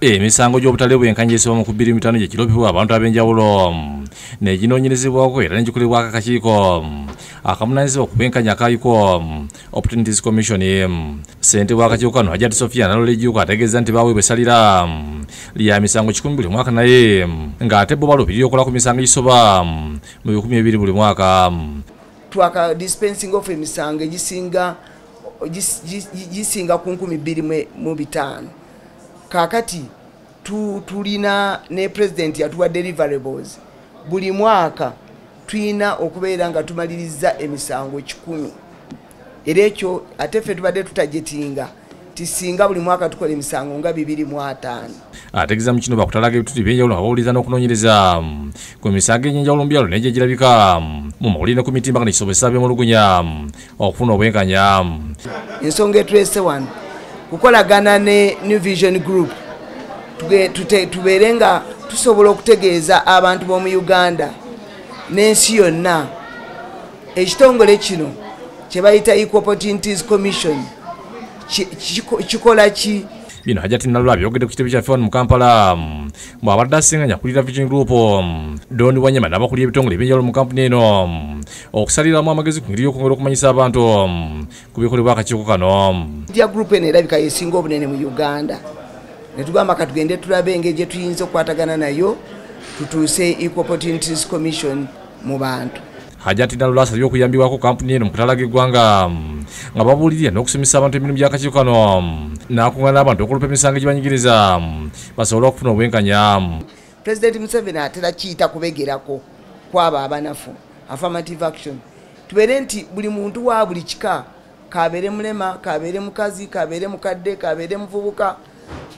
emisango gy'obutale bwenkanyisibwa mu ku 25 gye kirobebwa abantu ab'enjawulo. Neginoonyerezebwako era negikolebwako akakiiko akamunanyizibwa ku bwenkanya akaliko opportunities commission ssente w'akakiiko kano hajat sofia nalolegiuko ategeeza nti baweebwa esalira lya misango 1 buli mwaka naye ng'ate bo baluubirira okola ku misango egisoba mu 12 buli mwaka. Twaka dispensing of emisango egisinga gis- gis- gisinga mu 25 kakati tu- tulina ne president yatuwa deliverables. Buli mwaka tulina okubeera nga tumaliriza emisango kikumi. Era ekyo ate ffe tubadde tutajetinga tisinga buli mwaka tukola emisango nga 25 ategeeza mu kino bakutalaga ebituti ebyenjawulo nga bawuliriza n'okunoonyereza ku misango egyenjawulo mu byalo negyo egirabika mu mawulire ne ku mitimbagano kisobozesa byemulugunya okufuna obwenkanya ensonga etulese wano kukolagana ne new vision group. Tubeere nga tusobola okutegeeza abantu b'omu uganda n'ensi yonna. Ekitongole kino kye bayita equal opportunities commission ki- kiko- kikola ki? Bino hajati nalula byogedde ku kitebe kyaffe wano mu kampala bw'abadde asinganya kulira vision group doni wanyama n'abakuli ebitongole ebyenjawulo mu kampuni eno okusaliramu amagezi ku ngeri y'okwongera okumanyisa abantu ku bikolebwa akakiiko kano media group eno erabika yesinga obunene mu uganda. Netugamba katugende tulabe engeri gye tuyinza okukwatagana nayo tutuuse equal opportunities commission mu bantu. Hajati nalula asabye okuyambibwako kampuni eno mu kutalaga eggwanga nga babuulirira n'okusomesa abantu emirimu gy'akakiiko kano n'akuŋŋaana abantu okulupa emisango egibanyigiriza basobole okufuna obwenkanya president museveni atera kiyita kubegerako kwabo abanafu affirmative action. Tubeere nti buli muntu wa buli kika kabeere mulema kabeere mukazi kabeere mukadde kabeere muvubuka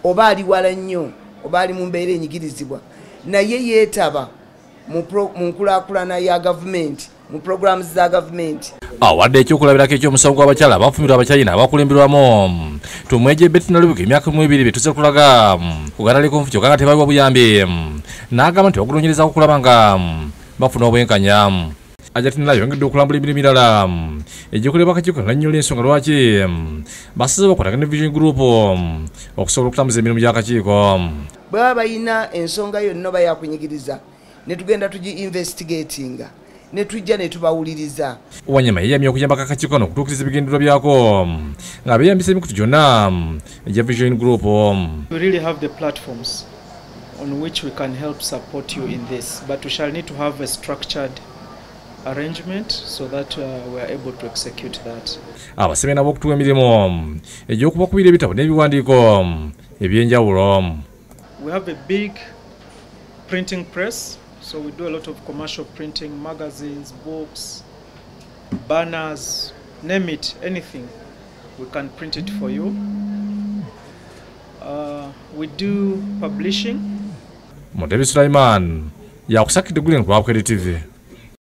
oba ali wala nnyo oba ali mu mbeera enyigirizibwa naye yeetaba mu nkulaakulana ya gavumenti mu programs za gavumenti. Awadde ekyokulabirako ekyomusawo gw'abakyala abafumirwa abakyayina abakulemberwamu tumweje betinalubika emyaka mu ebiri betuze kulaga kuganda likonfu kyokka nga tebaliwa buyambi n'agamba nti bakunoonyereza okulaba nga bafuna obwenkanya ajatinala yongedde okulambula emirimu emirala egyokuleba akakiiko nanyola ensonga lwaki basize bakwatagana ne vision group okusobola okutambuza emirimu gy'akakiiko baba balina ensonga yonna oba yakunyigiriza ne tugenda tugi investigatinga. Ne tujja ne tubawuliriza. Wanyama yeyamye okuyambako akakiiko kano okutuukiriza ebigendererwa byako nga beeyambisa emikutu gyonna egya vision group. We really have the platforms on which we can help support you in this, but we shall need to have a structured arrangement so that uh, we are able to execute that. abasebe nabo okutuwa emirimu egy'okubakubira ebitabo n'ebiwandiiko ebyenjawulo We have a big printing press, so we do a lot of commercial printing, magazines, books, banners, name it, anything. We can print it for you. Uh, we do publishing. mutebi sulaiman yakusakidde gulen ku tv